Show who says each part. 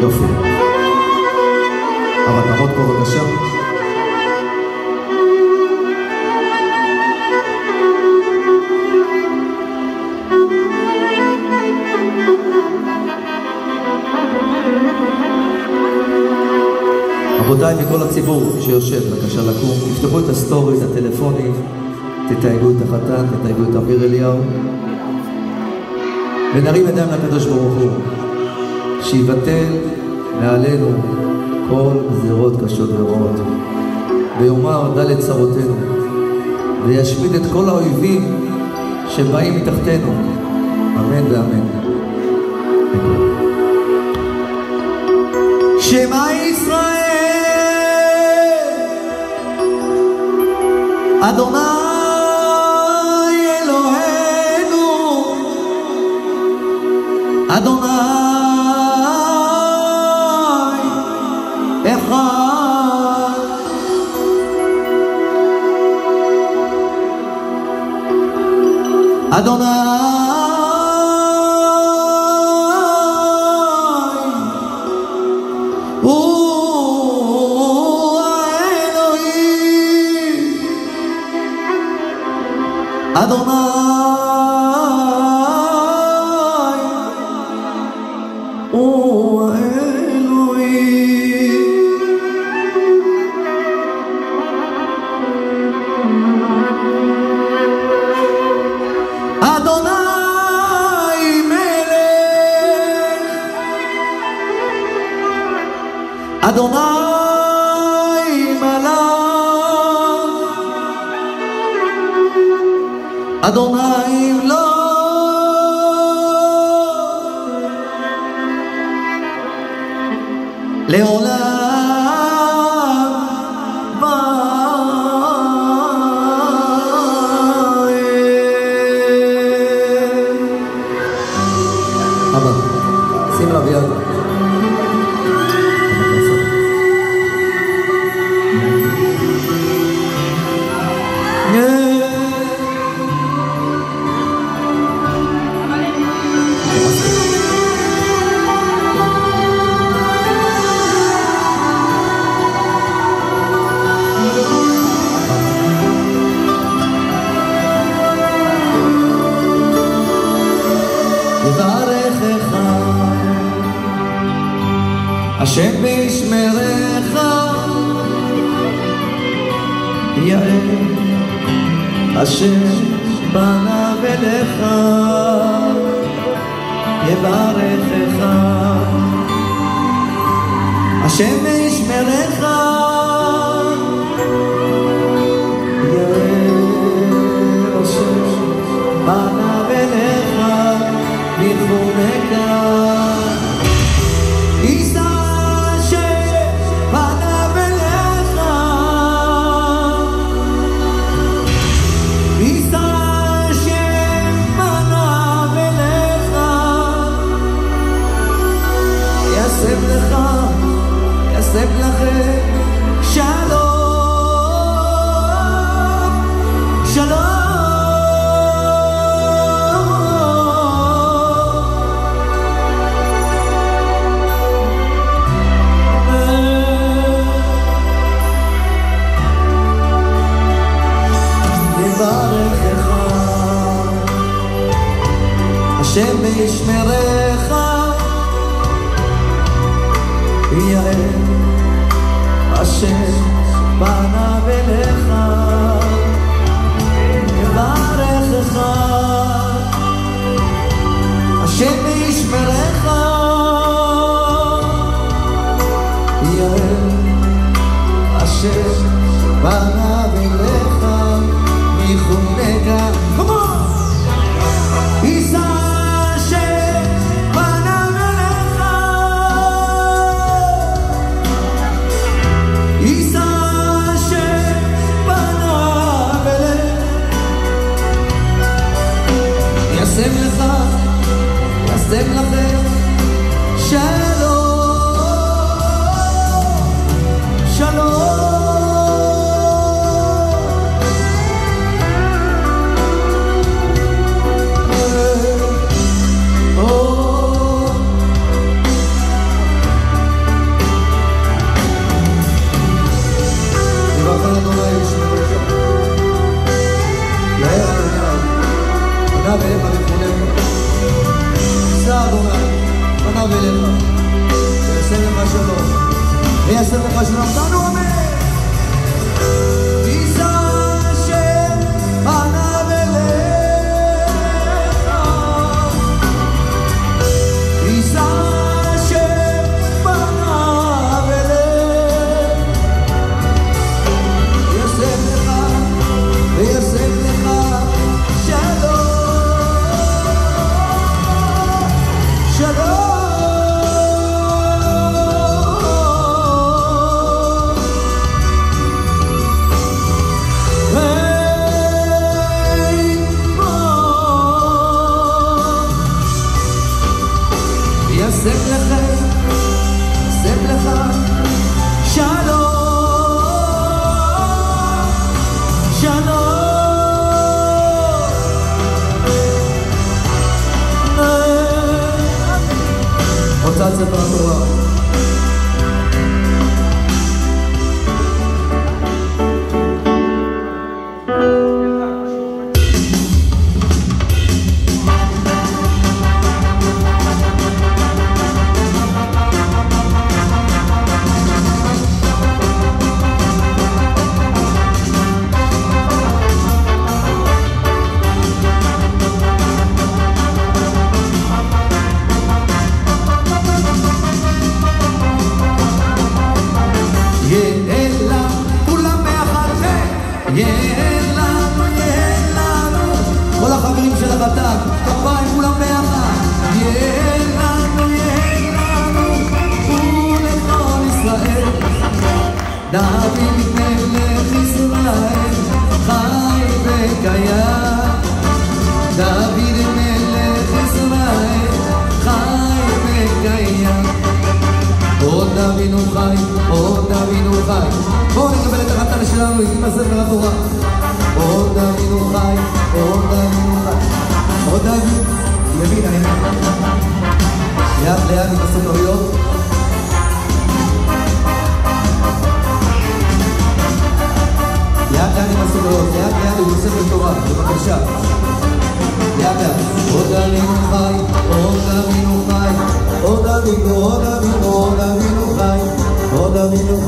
Speaker 1: יופי. אבל תעמוד פה בבקשה. רבותיי מכל הציבור שיושב, בבקשה לקום, תפתחו את הסטורי, את הטלפונים, תתייגו את החתן, תתייגו את אביר אליהו, ונרים ידיים לקדוש ברוך הוא, שיבטל מעלינו כל גזירות קשות ורעות, ויאמר דל את צרותינו, וישמיד את כל האויבים שבאים מתחתנו, אמן ואמן. שמע ישראל אדוני אדוני אדוני מלך, אדוני לא לעולם ועד. השם וישמרך יאה השם פניו אליך יברכך. השם וישמרך וישמרך יאה השם פניו אליך יברכך השם וישמרך Essa não pode não tá no homem דוד מלך ישראל חי וקיים. דוד מלך ישראל חי וקיים. עוד דוד הוא חי, עוד דוד הוא שלנו עם הספר התורה. עוד דוד הוא חי, עוד דוד הוא חי. עוד דוד, ימינה, עם הסוכריות כתוב בספר תורה, בבקשה. יאללה. עוד אבינו חי, עוד אבינו חי, עוד אבינו, עוד אבינו, עוד אבינו חי, עוד אבינו חי.